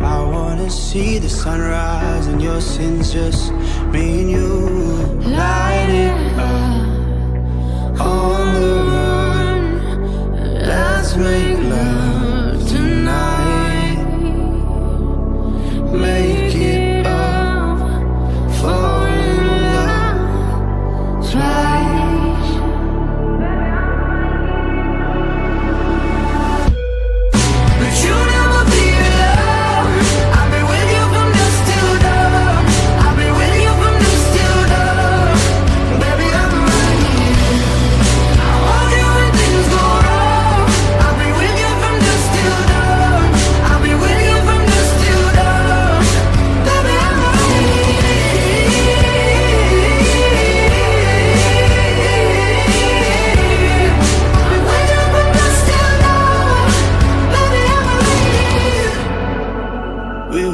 I wanna see the sunrise and your sins just me and you. Light it up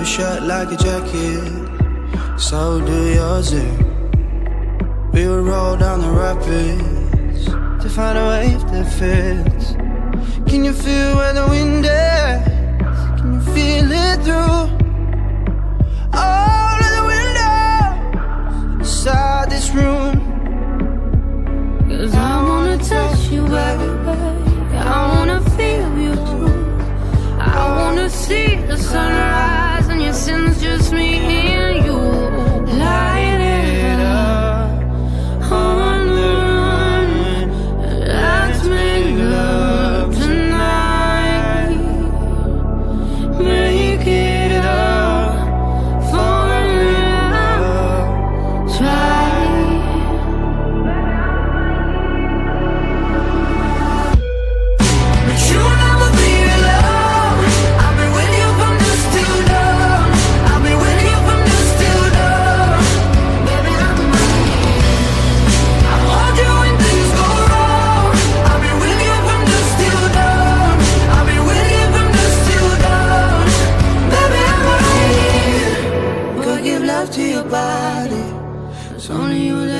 shut like a jacket, so do yours. eh? We would roll down the rapids to find a wave that fits. Can you feel where the wind is? Can you feel it through all of the windows inside this room? Cause I wanna touch you, baby. I wanna feel you too. I wanna see the sunrise